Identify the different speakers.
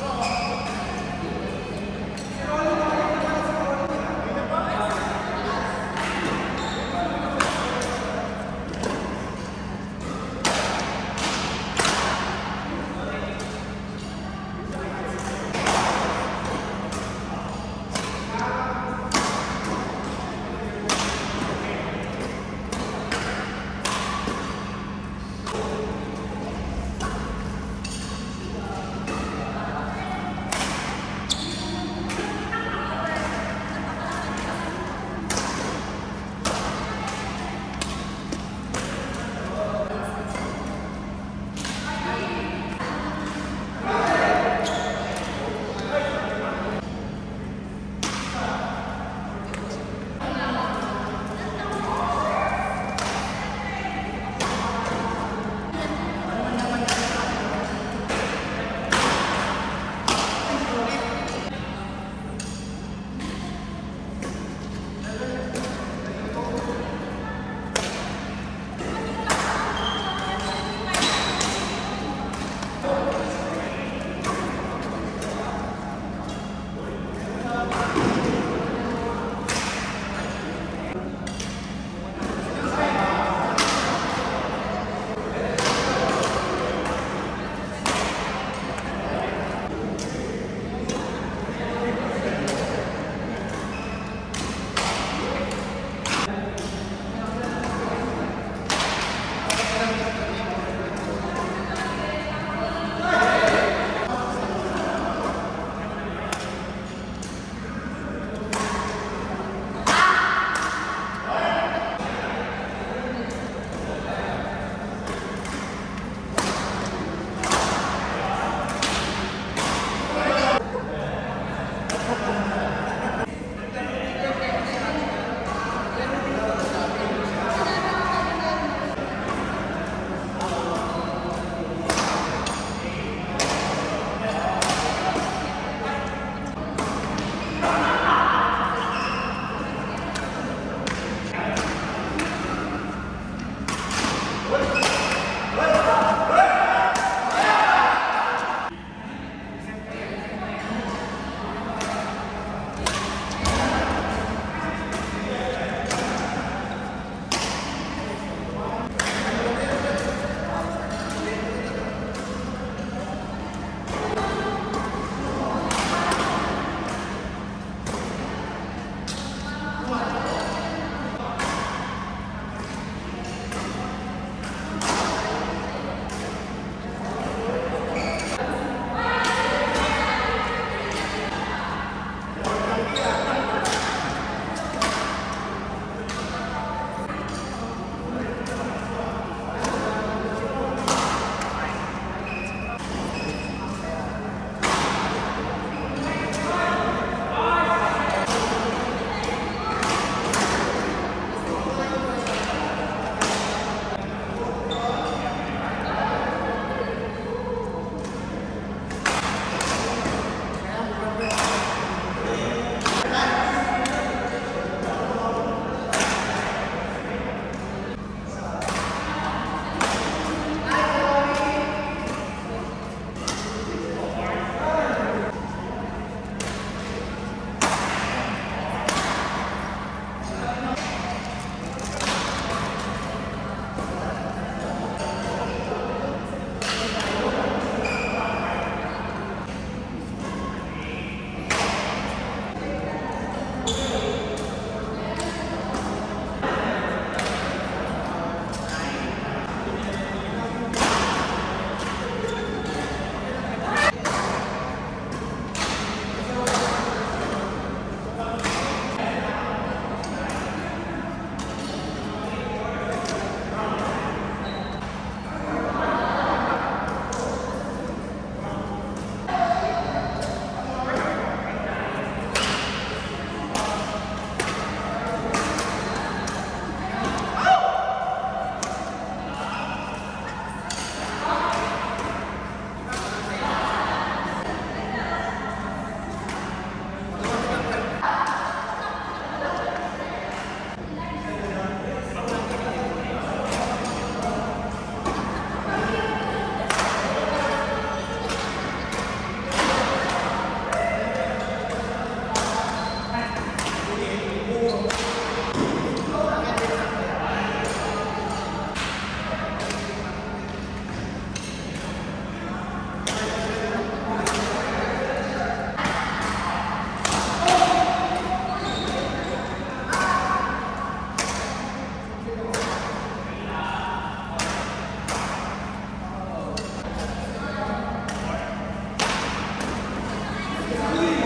Speaker 1: Come on. 네.